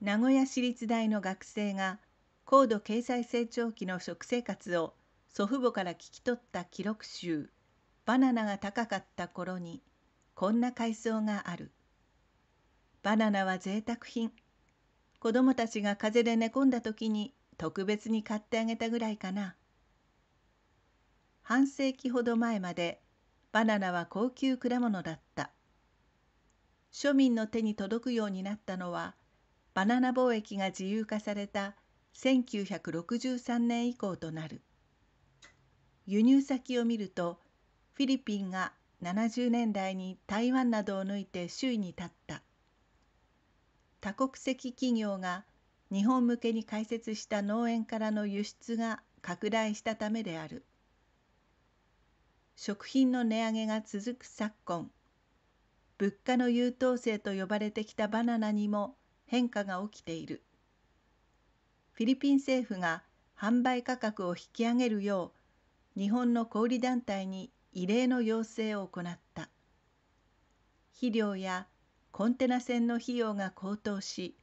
名古屋市立大の学生が高度経済成長期の食生活を祖父母から聞き取った記録集「バナナが高かった頃にこんな階層がある。バナナは贅沢品。子供たちが風邪で寝込んだ時に特別に買ってあげたぐらいかな。半世紀ほど前までバナナは高級果物だった。庶民の手に届くようになったのはバナナ貿易が自由化された1963年以降となる。輸入先を見るとフィリピンが70年代に台湾などを抜いて首位に立った。多国籍企業が日本向けに開設した農園からの輸出が拡大したためである。食品の値上げが続く昨今、物価の優等生と呼ばれてきたバナナにも変化が起きている。フィリピン政府が販売価格を引き上げるよう日本の小売団体に異例の要請を行った。肥料やコンテナ船の費用が高騰し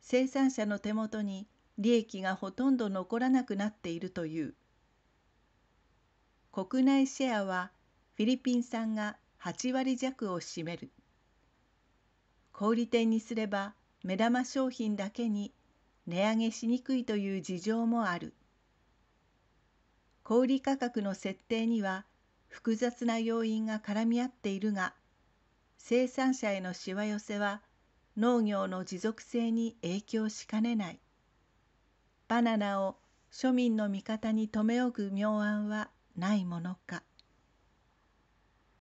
生産者の手元に利益がほとんど残らなくなっているという国内シェアはフィリピン産が8割弱を占める小売店にすれば目玉商品だけに値上げしにくいという事情もある小売価格の設定には複雑な要因が絡み合っているが生産者へのしわ寄せは農業の持続性に影響しかねない。バナナを庶民の味方に留め置く妙案はないものか。